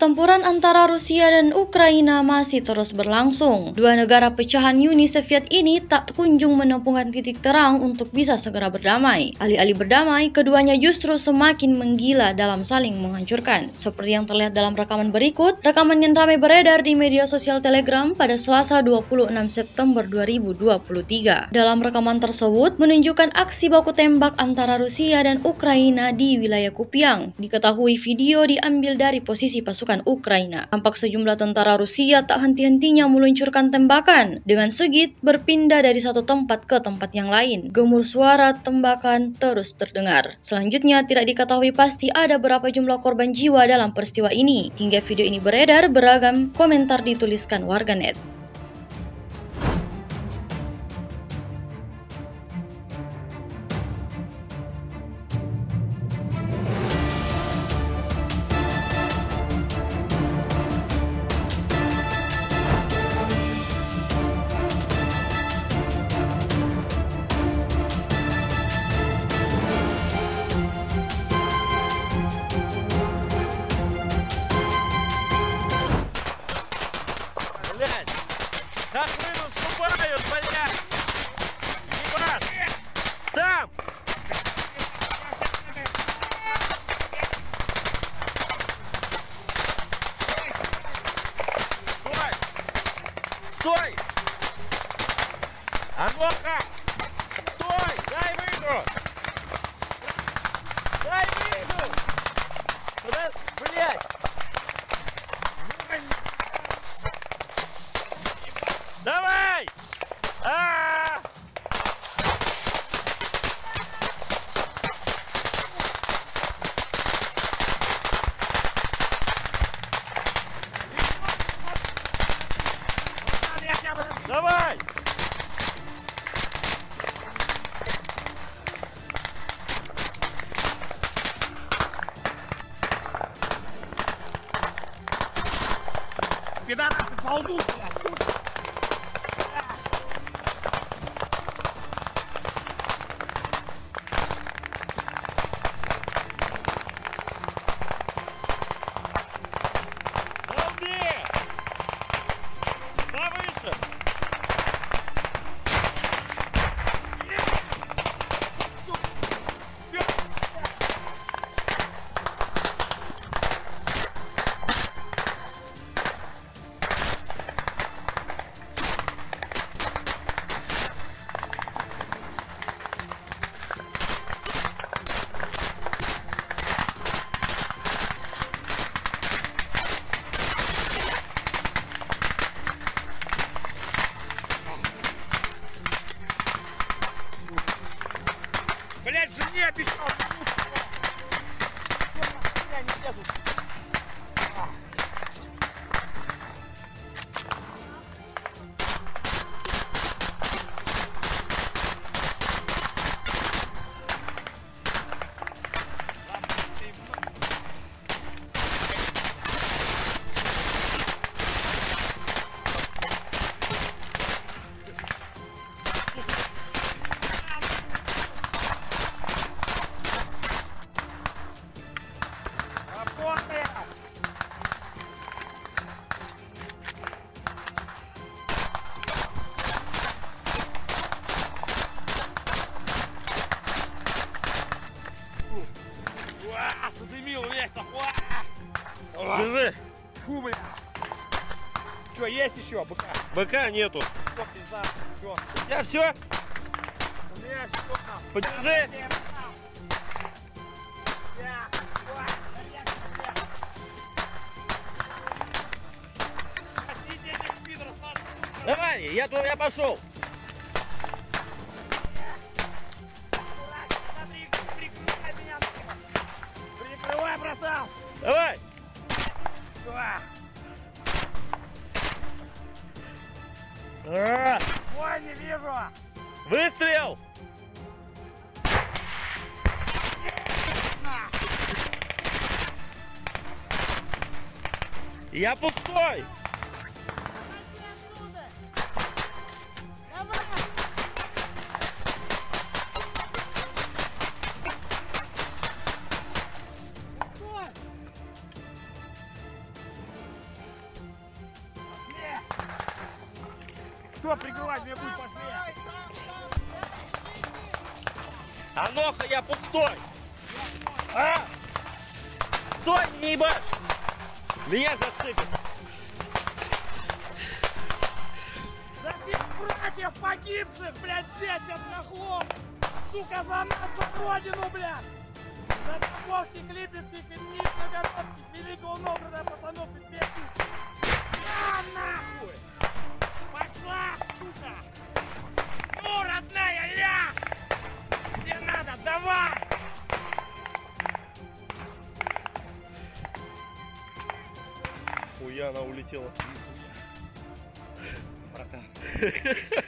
Pertempuran antara Rusia dan Ukraina masih terus berlangsung. Dua negara pecahan Uni Soviet ini tak kunjung menemukan titik terang untuk bisa segera berdamai. Alih-alih berdamai, keduanya justru semakin menggila dalam saling menghancurkan. Seperti yang terlihat dalam rekaman berikut, rekaman yang ramai beredar di media sosial Telegram pada Selasa 26 September 2023. Dalam rekaman tersebut menunjukkan aksi baku tembak antara Rusia dan Ukraina di wilayah Kupiang. Diketahui video diambil dari posisi pasukan Ukraina. Tampak sejumlah tentara Rusia tak henti-hentinya meluncurkan tembakan dengan segit berpindah dari satu tempat ke tempat yang lain. Gemur suara tembakan terus terdengar. Selanjutnya tidak diketahui pasti ada berapa jumlah korban jiwa dalam peristiwa ini. Hingga video ini beredar, beragam komentar dituliskan warganet. Наступают, блять! Ебать! Там! Стой! Стой! А ну-ка! Стой! Дай выйду! Дай выйду! Куда? Блять! Almost Жене обещал! Я не лезу. Есть еще, быка? БК нету. Что, пизда? Че? У тебя все? У меня все. Подержи. Давай, я, я пошел. Вижу! Выстрел! Я пустой! Кто прикрывать меня будет пошли? Аноха, я пустой! А! Стой, не ебать! Меня зацепит! За всех братьев погибших, блядь, здесь от! Сука, за нас, за родину, блядь! За Тамбовских, Липецких, Ильич, Новгородских, Великого Новгорода, она улетела. Братан.